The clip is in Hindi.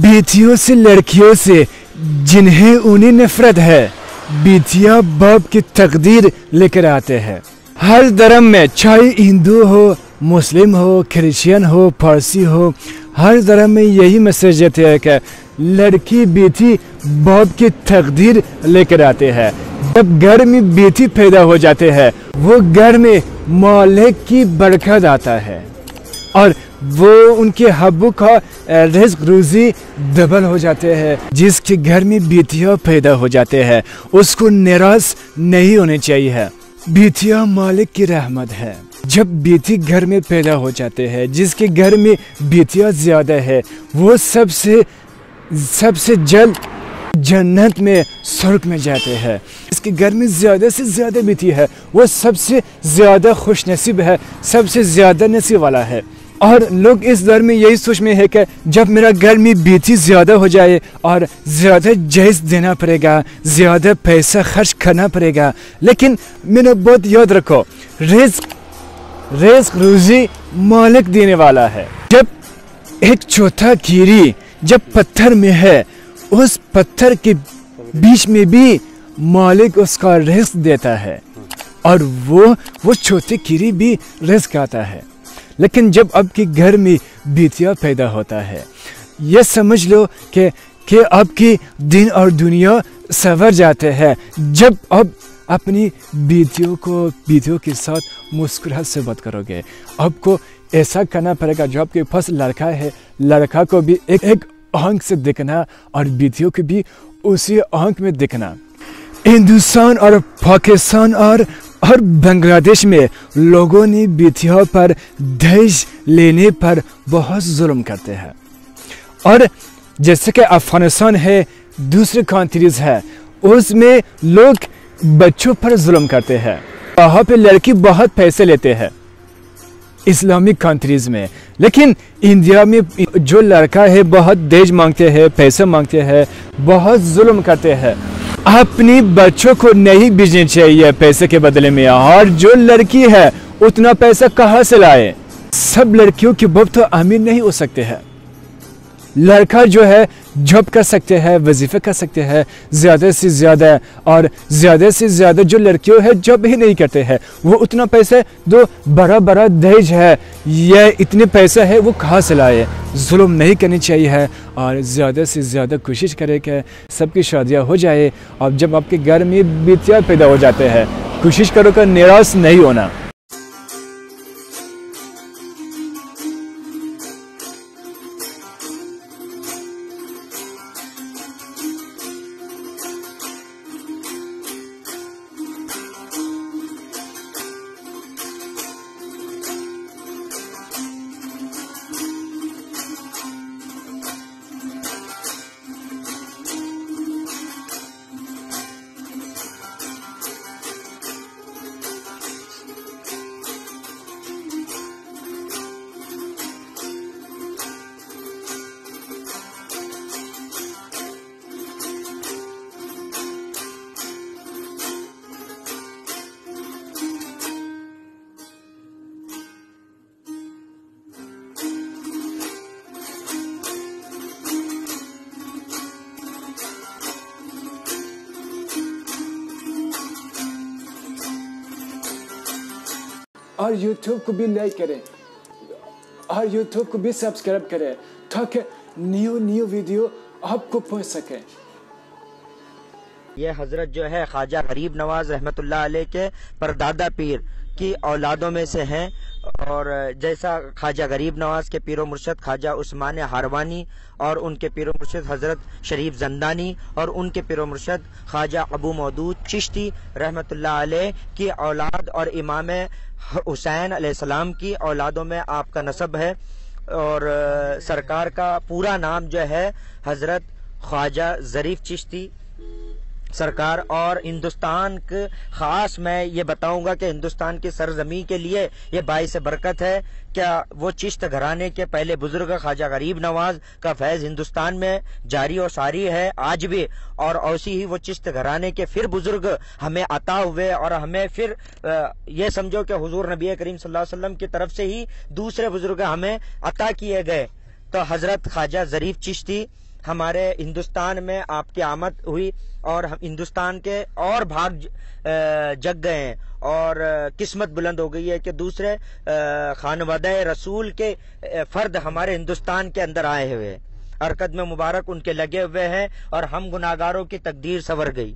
बेटियों से लड़कियों से, जिन्हें उन्हें नफरत है, बेटियाँ बाप की तकदीर लेकर आते हैं। हर धर्म में चाहे हिंदू हो, मुस्लिम हो, क्रिश्चियन हो, फारसी हो, हर धर्म में यही मैसेज देते हैं कि लड़की, बेटी बाप की तकदीर लेकर आते हैं। जब घर में बेटी पैदा हो जाते हैं, वो घर में मालिक की बरकत आता है। और वो उनके हब्बू का रिस्क रोजी डबल हो जाते हैं, जिसके घर में बीतिया पैदा हो जाते हैं। उसको निराश नहीं होनी चाहिए। बीतिया मालिक की रहमत है। जब बीती घर में पैदा हो जाते हैं, जिसके घर में बीतिया ज़्यादा है, वो सबसे सबसे जल्द जन्नत में, स्वर्ग में जाते हैं। इसके घर में ज़्यादा से ज़्यादा बीती है, वो सबसे ज़्यादा खुश नसीब है, सबसे ज़्यादा नसीब वाला है। और लोग इस दौर में यही सोच में है कि जब मेरा घर में बेटी ज़्यादा हो जाए और ज़्यादा जैस देना पड़ेगा, ज़्यादा पैसा खर्च करना पड़ेगा। लेकिन मेरा बहुत याद रखो, रिस्क रिस्क रोजी मालिक देने वाला है। जब एक चौथा कीरी जब पत्थर में है, उस पत्थर के बीच में भी मालिक उसका रिस्क देता है। और वो वो छोटी कीरी भी रिस्क आता है। लेकिन जब आपके घर में बेटियाँ पैदा होता है ये समझ लो कि कि आपकी दिन और दुनिया सवर जाते हैं। जब आप अपनी बेटियों को बेटियों के साथ मुस्कुराहट से बात करोगे, आपको ऐसा करना पड़ेगा, जो आपके पास लड़का है, लड़का को भी एक एक आँख से देखना और बेटियों को भी उसी आँख में देखना। हिंदुस्तान और पाकिस्तान और और बांग्लादेश में लोगों ने बेटियों पर दहेज लेने पर बहुत जुल्म करते हैं। और जैसे कि अफ़गानिस्तान है, दूसरे कंट्रीज़ है, उसमें लोग बच्चों पर जुल्म करते हैं। वहाँ पे लड़की बहुत पैसे लेते हैं, इस्लामिक कंट्रीज़ में। लेकिन इंडिया में जो लड़का है, बहुत दहेज मांगते हैं, पैसे मांगते हैं, बहुत जुल्म करते हैं। अपनी बच्चों को नहीं भेजने चाहिए पैसे के बदले में। और जो लड़की है, उतना पैसा कहाँ से लाए? सब लड़कियों के बाप तो अमीर नहीं हो सकते हैं। लड़का जो है, जॉब कर सकते हैं, वजीफे कर सकते हैं, ज़्यादा से ज़्यादा, और ज़्यादा से ज़्यादा जो लड़कियों है, जॉब ही नहीं करते हैं। वो उतना पैसा, जो बड़ा बड़ा दहेज है, ये इतने पैसा है, वो कहाँ से लाए? जुल्म नहीं करनी चाहिए है, और ज़्यादा से ज़्यादा कोशिश करें कि सबकी शादियाँ हो जाए, और जब आपके घर में बेटियाँ पैदा हो जाते हैं, कोशिश करो कि निराश नहीं होना। और यूट्यूब को भी लाइक करें। और यूट्यूब को भी सब्सक्राइब करें, ताकि न्यू न्यू वीडियो आपको पहुँच सके। ये हज़रत जो है ख्वाजा गरीब नवाज़ अहमदुल्ला के परदादा पीर। की औलादों में से हैं। और जैसा ख्वाजा गरीब नवाज़ के पीरो मुर्शद ख्वाजा उस्मान हारवानी और उनके पीरो मुर्शद हज़रत शरीफ जंदानी और उनके पीरो मुर्शद ख्वाजा अबू मौदूद चिश्ती रहमत की औलाद और इमाम हुसैन सलाम की औलादों में आपका नसब है। और सरकार का पूरा नाम जो है हज़रत ख्वाजा जरीफ चिश्ती सरकार और हिंदुस्तान के खास मैं ये बताऊँगा कि हिंदुस्तान की सरजमी के लिए ये बाईस बरकत है। क्या वो चिश्त घराने के पहले बुज़ुर्ग ख्वाजा गरीब नवाज़ का फैज हिंदुस्तान में जारी और सारी है? आज भी और ऐसी ही वो चिश्त घराने के फिर बुज़ुर्ग हमें अता हुए और हमें फिर ये समझो कि हजूर नबी करीम वसल्लम की तरफ़ से ही दूसरे बुज़ुर्ग हमें अता किए गए। तो हज़रत ख्वाजा जरीफ चिश्ती हमारे हिंदुस्तान में आपकी आमद हुई और हम हिंदुस्तान के और भाग जग गए हैं। और किस्मत बुलंद हो गई है कि दूसरे खानवादा रसूल के फर्द हमारे हिंदुस्तान के अंदर आए हुए हैं। अरकद में मुबारक उनके लगे हुए हैं और हम गुनागारों की तकदीर सवर गई।